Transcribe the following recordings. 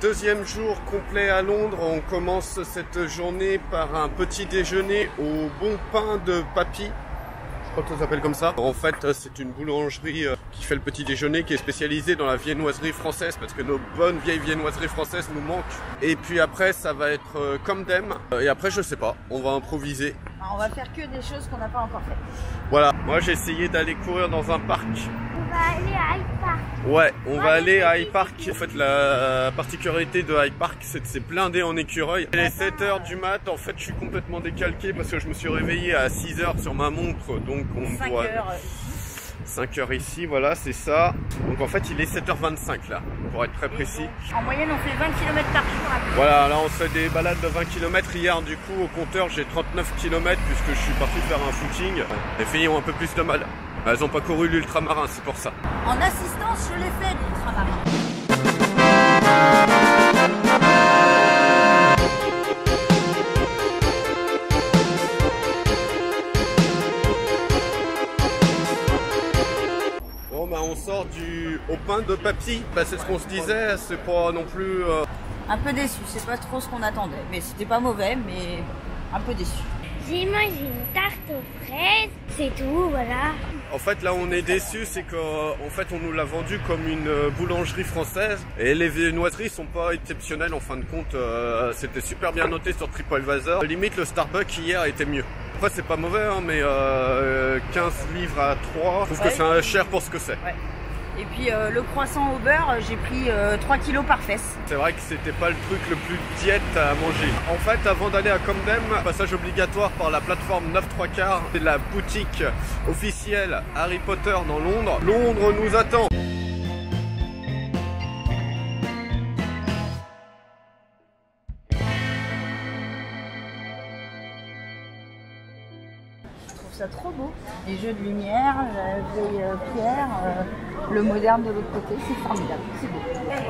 Deuxième jour complet à Londres, on commence cette journée par un petit déjeuner au bon pain de papy. Je crois que ça s'appelle comme ça. En fait, c'est une boulangerie euh, qui fait le petit déjeuner, qui est spécialisée dans la viennoiserie française, parce que nos bonnes vieilles viennoiseries françaises nous manquent. Et puis après, ça va être euh, comme d'hème. Et après, je sais pas, on va improviser. On va faire que des choses qu'on n'a pas encore faites. Voilà, moi j'ai essayé d'aller courir dans un parc. On va aller à Hyde Park. Ouais, on va aller à Hyde Park. En fait, la particularité de Hyde Park, c'est que c'est blindé en écureuil. Il est 7h du mat, en fait, je suis complètement décalqué parce que je me suis réveillé à 6h sur ma montre, donc on 5 doit... heures. 5 heures ici, voilà, c'est ça. Donc en fait, il est 7h25 là, pour être très précis. En moyenne, on fait 20 km par jour. pied. Voilà, là on se fait des balades de 20 km. Hier, du coup, au compteur, j'ai 39 km puisque je suis parti faire un footing. Les filles ont un peu plus de mal. Elles ont pas couru l'ultramarin, c'est pour ça. En assistance, je l'ai fait, l'ultramarin. Du au pain de papy. Bah c'est ce qu'on se disait, c'est pas non plus. euh, Un peu déçu, c'est pas trop ce qu'on attendait. Mais c'était pas mauvais, mais un peu déçu. J'ai mangé une tarte aux fraises. C'est tout, voilà. En fait là on est déçu, c'est qu'en fait on nous l'a vendu comme une euh, boulangerie française et les viennoiseries sont pas exceptionnelles en fin de compte. euh, C'était super bien noté sur TripAdvisor. Limite le Starbucks hier était mieux. Après c'est pas mauvais hein, mais euh, 15 livres à 3, je trouve Ouais. que c'est un cher pour ce que c'est. Et puis euh, le croissant au beurre, j'ai pris euh, 3 kilos par fesse. C'est vrai que c'était pas le truc le plus diète à manger. En fait, avant d'aller à Comdem, passage obligatoire par la plateforme 9 3 quarts, c'est la boutique officielle Harry Potter dans Londres. Londres nous attend. Ça trop beau. Les jeux de lumière, la vieille euh, pierre, euh, le moderne de l'autre côté, c'est formidable. C'est beau.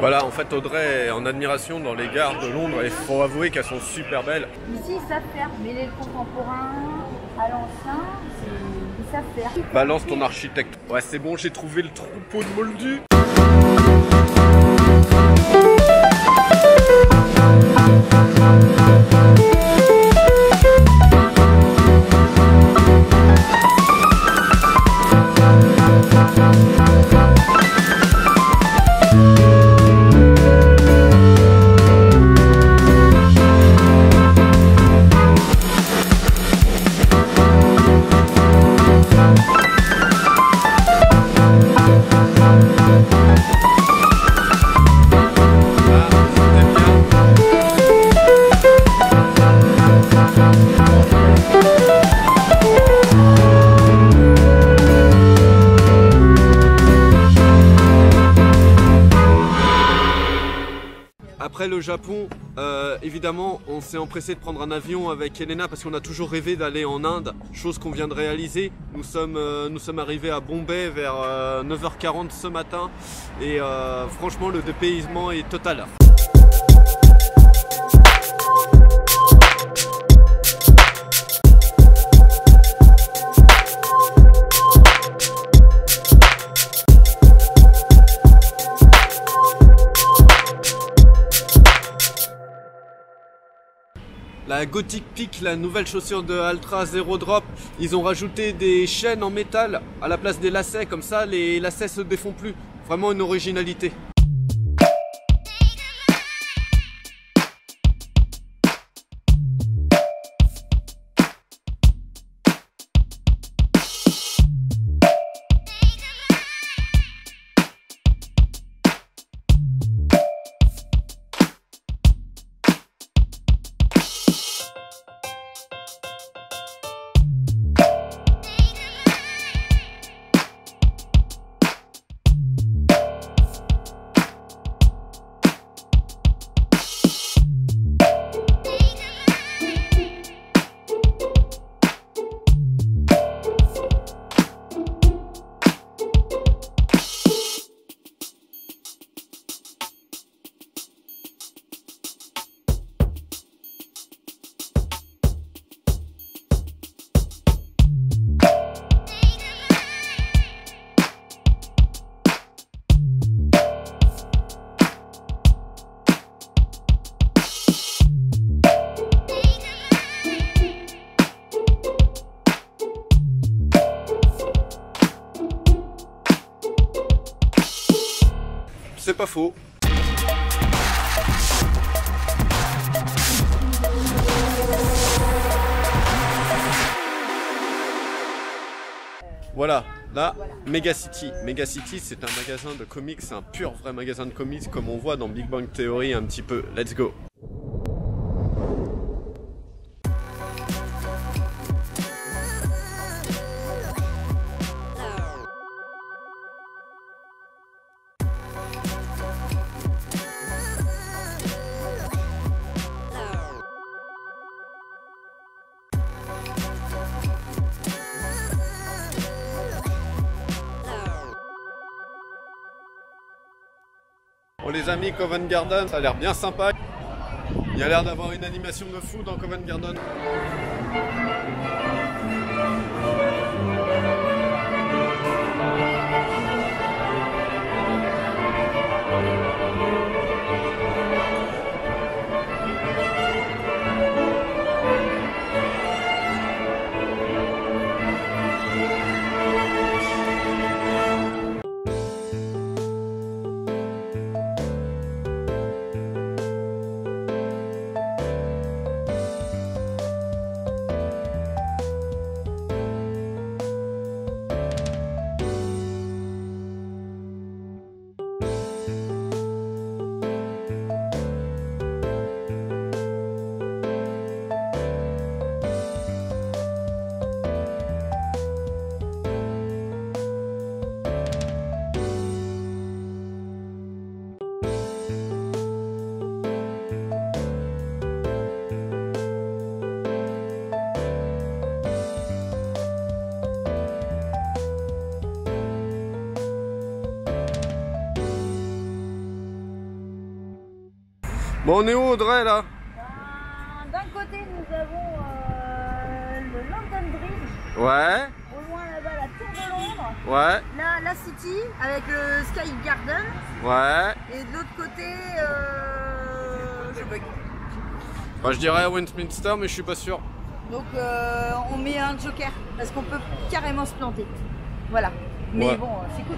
Voilà, en fait, Audrey est en admiration dans les gares de Londres et il faut avouer qu'elles sont super belles. Ici, ils savent faire mêler le contemporain à l'ancien. Ils savent faire. Balance ton architecte. Ouais, c'est bon, j'ai trouvé le troupeau de Moldu. Le Japon, euh, évidemment, on s'est empressé de prendre un avion avec Elena parce qu'on a toujours rêvé d'aller en Inde, chose qu'on vient de réaliser. Nous sommes, euh, nous sommes arrivés à Bombay vers euh, 9h40 ce matin et euh, franchement le dépaysement est total. La Gothic Peak, la nouvelle chaussure de Altra Zero Drop, ils ont rajouté des chaînes en métal à la place des lacets, comme ça les lacets se défont plus. Vraiment une originalité. Voilà, là, Megacity. Megacity, c'est un magasin de comics, un pur vrai magasin de comics, comme on voit dans Big Bang Theory un petit peu. Let's go. Les amis, Covent Garden, ça a l'air bien sympa. Il y a l'air d'avoir une animation de fou dans Covent Garden. Bon, on est où Audrey là? Ben, D'un côté, nous avons euh, le London Bridge, Ouais, au loin là-bas la Tour de Londres, ouais, là la City avec le Sky Garden, ouais. et de l'autre côté, euh, je sais pas. Bah, je dirais Westminster, mais je suis pas sûr. Donc euh, on met un joker parce qu'on peut carrément se planter. Voilà. Mais Ouais. bon, c'est cool.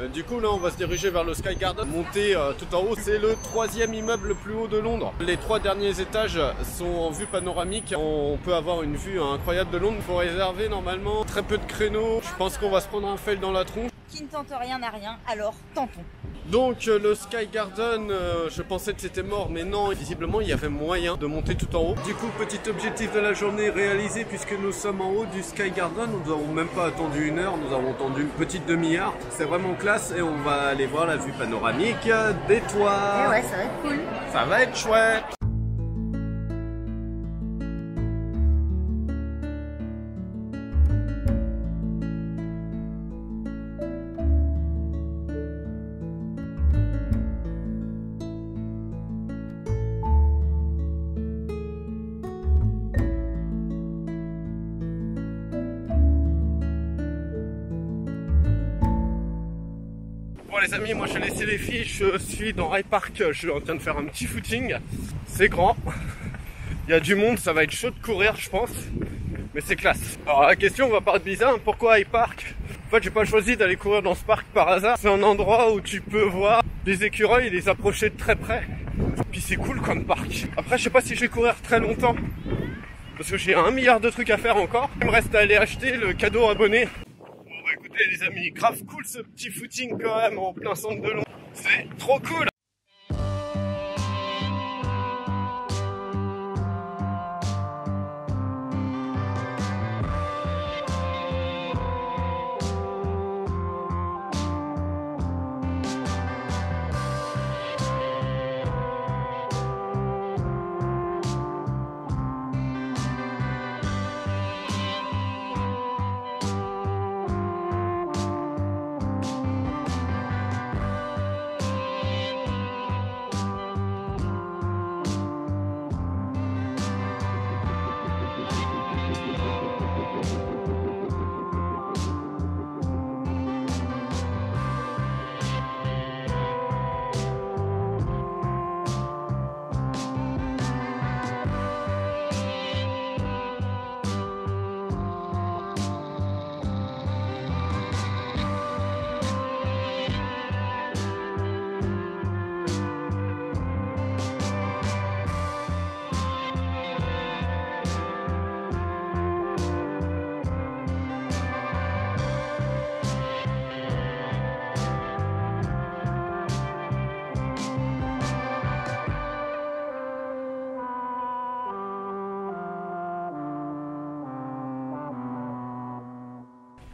Euh, du coup, là, on va se diriger vers le Sky Garden. Monter euh, tout en haut, c'est le troisième immeuble le plus haut de Londres. Les trois derniers étages sont en vue panoramique. On peut avoir une vue incroyable de Londres. Il faut réserver normalement très peu de créneaux. Je pense qu'on va se prendre un fail dans la tronche. Qui ne tente rien n'a rien, alors tentons. Donc euh, le Sky Garden, euh, je pensais que c'était mort, mais non, visiblement il y avait moyen de monter tout en haut. Du coup, petit objectif de la journée réalisé puisque nous sommes en haut du Sky Garden. Nous n'avons même pas attendu une heure, nous avons attendu une petite demi-heure. C'est vraiment classe et on va aller voir la vue panoramique des toits. Et Eh ouais, ça va être cool. Ça va être chouette. Les amis, moi j'ai laissé les filles, je suis dans High Park, je suis en train de faire un petit footing. C'est grand, il y a du monde, ça va être chaud de courir je pense, mais c'est classe. Alors la question va paraître bizarre, pourquoi High Park En fait j'ai pas choisi d'aller courir dans ce parc par hasard, c'est un endroit où tu peux voir des écureuils et les approcher de très près. Puis c'est cool comme parc. Après je sais pas si je vais courir très longtemps, parce que j'ai un milliard de trucs à faire encore. Il me reste à aller acheter le cadeau abonné Bon écoutez les amis, grave cool ce petit footing quand même en plein centre de Londres. C'est trop cool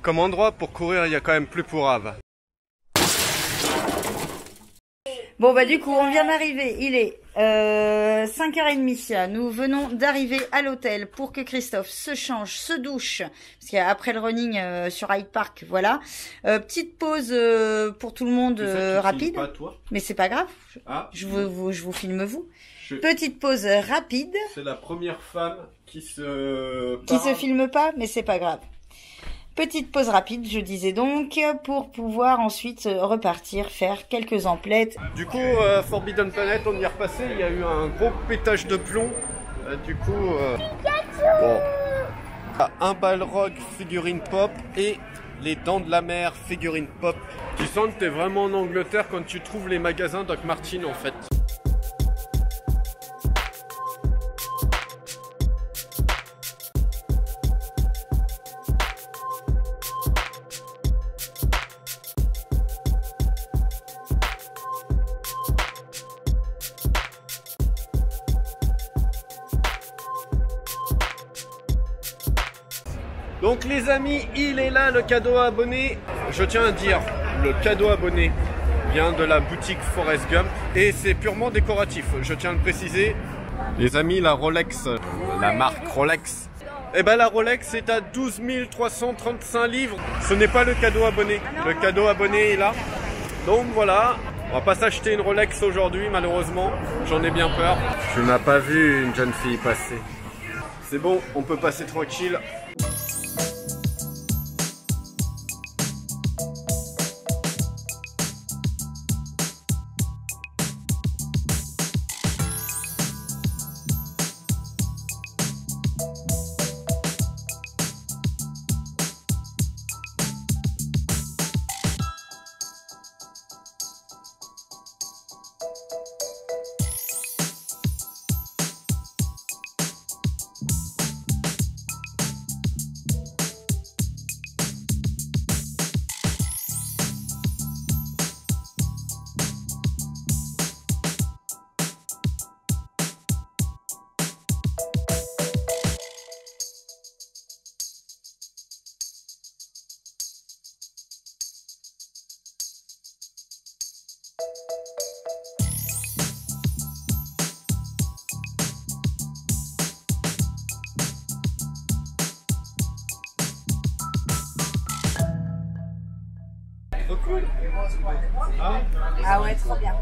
Comme endroit pour courir, il y a quand même plus pour Ave. Bon bah du coup on vient d'arriver, il est euh, 5h30, nous venons d'arriver à l'hôtel pour que Christophe se change, se douche, parce qu'après le running euh, sur Hyde Park, voilà. Euh, petite pause euh, pour tout le monde euh, rapide, Pas toi? Mais c'est pas grave, Ah, je vous, vous- je vous filme vous. je- Petite pause rapide, c'est la première femme qui se qui se filme pas, mais c'est pas grave. Petite pause rapide, je disais donc, pour pouvoir ensuite euh, repartir faire quelques emplettes. Du coup, euh, Forbidden Planet, on y est repassé. Il y a eu un gros pétage de plomb. Euh, du coup, bon, un Balrog figurine pop et les Dents de la Mer figurine pop. Tu sens que t'es vraiment en Angleterre quand tu trouves les magasins Doc Martin en fait. Donc les amis, il est là le cadeau abonné. Je tiens à dire, le cadeau abonné vient de la boutique Forest Gump et c'est purement décoratif, je tiens à le préciser. Les amis, la Rolex, la marque Rolex, eh ben la Rolex est à 12 335 livres. Ce n'est pas le cadeau abonné. Le cadeau abonné est là. Donc voilà, on va pas s'acheter une Rolex aujourd'hui malheureusement. J'en ai bien peur. Tu n'as pas vu une jeune fille passer. C'est bon, on peut passer tranquille. Ah ouais, trop bien.